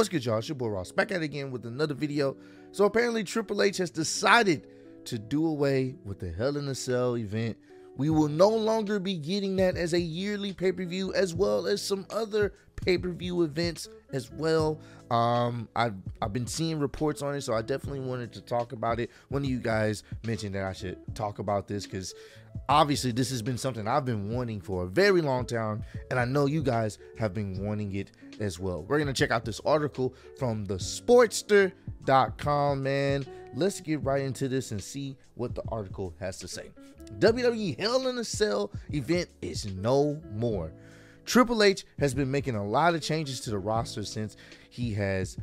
What's good, y'all? It's your boy Ross back at it again with another video. So apparently Triple H has decided to do away with the Hell in a Cell event. We will no longer be getting that as a yearly pay-per-view as well as some other pay-per-view events as well. Um, I've, I've been seeing reports on it, so I definitely wanted to talk about it. One of you guys mentioned that I should talk about this because obviously this has been something I've been wanting for a very long time, and I know you guys have been wanting it as well. We're gonna check out this article from the Sportster.com, man. Let's get right into this and see what the article has to say. WWE Hell in a Cell event is no more. Triple H has been making a lot of changes to the roster since he has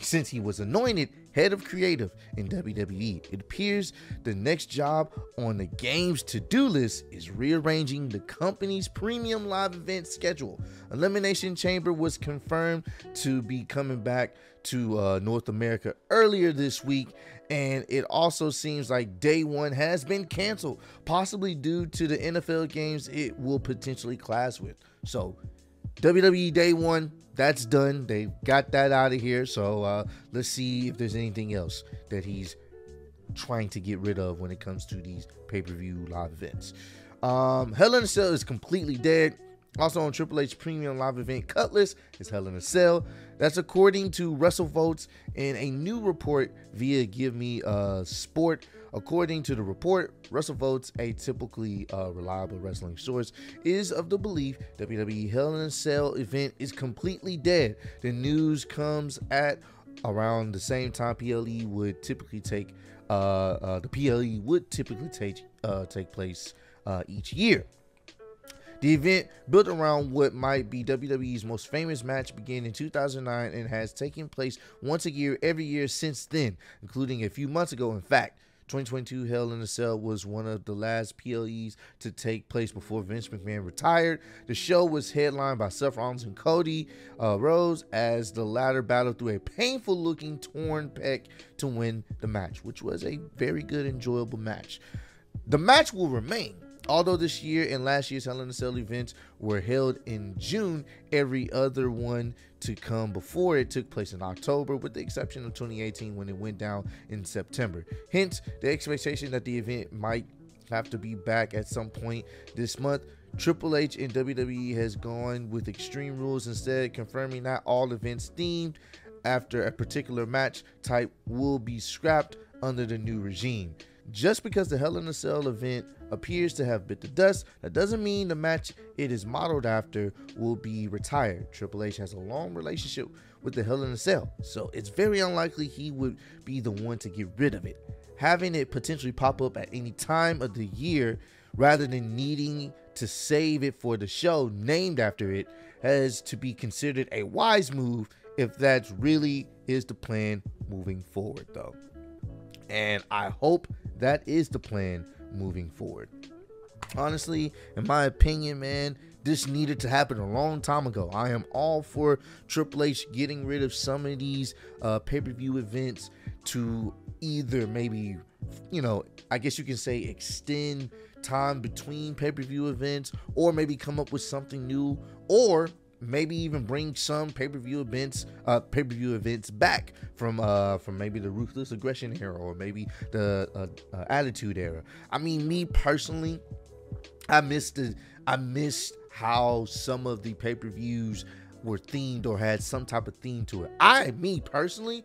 since he was anointed head of creative in WWE. It appears the next job on the game's to-do list is rearranging the company's premium live event schedule. Elimination Chamber was confirmed to be coming back to uh, North America earlier this week and it also seems like day one has been canceled, possibly due to the NFL games it will potentially clash with. So, WWE day one, that's done. They got that out of here. So, uh, let's see if there's anything else that he's trying to get rid of when it comes to these pay per view live events. Um, Hell in a Cell is completely dead. Also on Triple H Premium Live Event Cutlass is Hell in a Cell. That's according to Russell WrestleVotes in a new report via Give Me a Sport. According to the report, Russell WrestleVotes, a typically uh, reliable wrestling source, is of the belief WWE Hell in a Cell event is completely dead. The news comes at around the same time PLE would typically take uh, uh, the PLE would typically take uh, take place uh, each year. The event, built around what might be WWE's most famous match, began in 2009 and has taken place once a year every year since then, including a few months ago. In fact, 2022 Hell in a Cell was one of the last PLEs to take place before Vince McMahon retired. The show was headlined by Seth Rollins and Cody uh, Rhodes as the latter battled through a painful looking torn pec to win the match, which was a very good, enjoyable match. The match will remain Although this year and last year's Hell in a Cell events were held in June, every other one to come before it took place in October, with the exception of 2018 when it went down in September. Hence, the expectation that the event might have to be back at some point this month. Triple H and WWE has gone with extreme rules instead, confirming not all events themed after a particular match type will be scrapped under the new regime. Just because the Hell in a Cell event appears to have bit the dust, that doesn't mean the match it is modeled after will be retired. Triple H has a long relationship with the Hell in a Cell, so it's very unlikely he would be the one to get rid of it. Having it potentially pop up at any time of the year rather than needing to save it for the show named after it has to be considered a wise move if that really is the plan moving forward though. And I hope that is the plan moving forward. Honestly, in my opinion, man, this needed to happen a long time ago. I am all for Triple H getting rid of some of these uh, pay per view events to either maybe, you know, I guess you can say extend time between pay per view events or maybe come up with something new or maybe even bring some pay-per-view events uh pay-per-view events back from uh from maybe the ruthless aggression era or maybe the uh, uh, attitude era i mean me personally i missed the i missed how some of the pay-per-views were themed or had some type of theme to it i me personally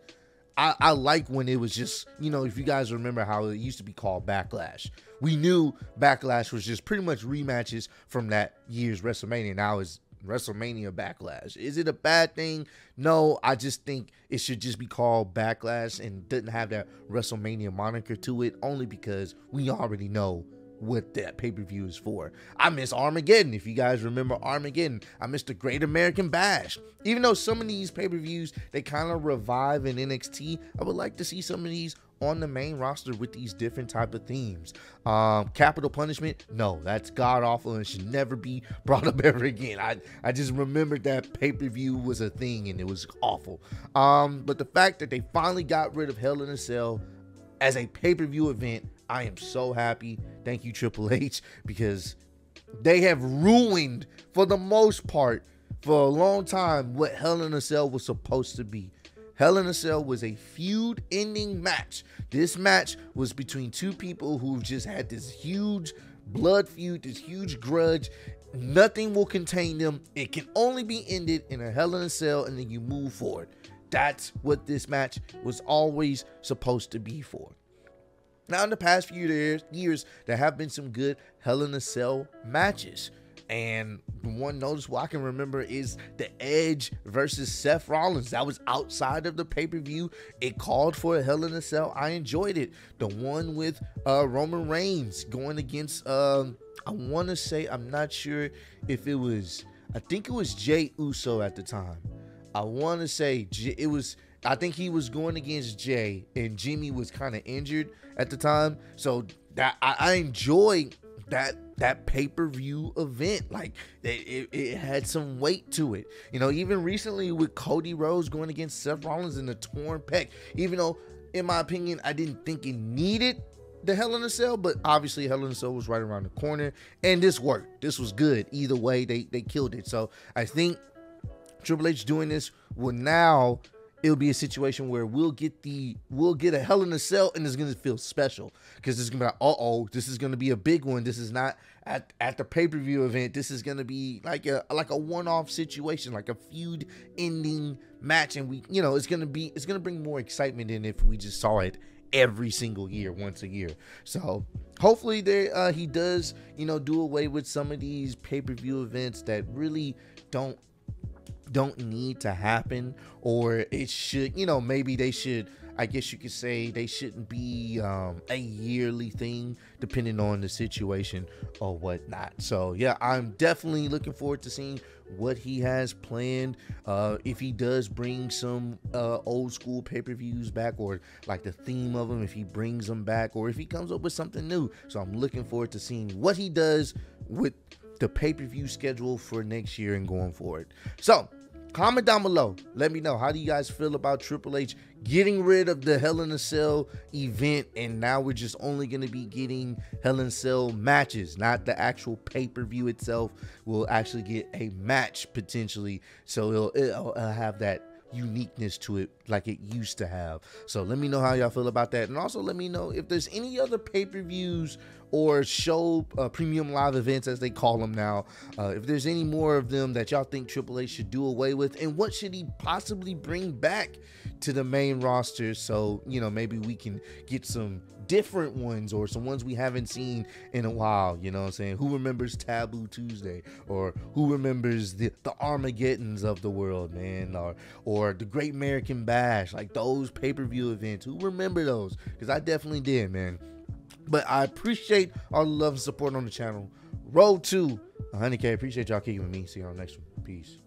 I, I like when it was just, you know, if you guys remember how it used to be called Backlash. We knew Backlash was just pretty much rematches from that year's WrestleMania. Now is WrestleMania Backlash. Is it a bad thing? No, I just think it should just be called Backlash and didn't have that WrestleMania moniker to it only because we already know what that pay-per-view is for. I miss Armageddon. If you guys remember Armageddon, I miss the Great American Bash. Even though some of these pay-per-views they kind of revive in NXT, I would like to see some of these on the main roster with these different type of themes. Um, capital punishment, no, that's god awful and should never be brought up ever again. I I just remembered that pay per view was a thing and it was awful. Um, but the fact that they finally got rid of Hell in a Cell as a pay per view event, I am so happy. Thank you Triple H because they have ruined for the most part for a long time what Hell in a Cell was supposed to be. Hell in a Cell was a feud ending match. This match was between two people who've just had this huge blood feud, this huge grudge. Nothing will contain them. It can only be ended in a Hell in a Cell and then you move forward. That's what this match was always supposed to be for. Now, in the past few years, years there have been some good Hell in a Cell matches. And one noticeable I can remember is the Edge versus Seth Rollins. That was outside of the pay per view. It called for a Hell in a Cell. I enjoyed it. The one with uh, Roman Reigns going against, um, I want to say, I'm not sure if it was, I think it was Jey Uso at the time. I want to say it was. I think he was going against Jey, and Jimmy was kind of injured at the time. So that I, I enjoy that that pay-per-view event like it, it, it, had some weight to it. You know even recently with cody rhodes going against seth rollins in the torn pec even though in my opinion i didn't think it needed the hell in a cell but obviously hell in a cell was right around the corner and this worked. This was good. Either way they they killed it. So i think triple h doing this will now it'll be a situation where we'll get the we'll get a hell in a cell and it's gonna feel special because it's gonna be like, uh oh, this is gonna be a big one. This is not at at the pay per view event. This is gonna be like a like a one off situation, like a feud ending match, and we you know it's gonna be it's gonna bring more excitement in if we just saw it every single year, once a year. So hopefully there uh, he does you know do away with some of these pay per view events that really don't don't need to happen or it should you know maybe they should i guess you could say they shouldn't be um, a yearly thing depending on the situation or whatnot. So yeah i'm definitely looking forward to seeing what he has planned uh, if he does bring some uh, old school pay-per-views back or like the theme of them if he brings them back or if he comes up with something new. So i'm looking forward to seeing what he does with the pay-per-view schedule for next year and going forward. So Comment down below. Let me know. How do you guys feel about Triple H getting rid of the Hell in a Cell event and now we're just only going to be getting Hell in a Cell matches, not the actual pay-per-view itself. We'll actually get a match potentially. So it'll, it'll, it'll have that uniqueness to it like it used to have. So let me know how y'all feel about that. And also let me know if there's any other pay-per-views or show uh, premium live events as they call them now. Uh, if there's any more of them that y'all think Triple should do away with and what should he possibly bring back to the main roster so, you know, maybe we can get some different ones or some ones we haven't seen in a while. You know what I'm saying? Who remembers Taboo Tuesday or who remembers the, the Armageddons of the world, man? Or or the Great American Bash, like those pay-per-view events. Who remember those? Because I definitely did, man. But I appreciate all the love and support on the channel. Road to 100K. Appreciate y'all kicking with me. See y'all next one. Peace.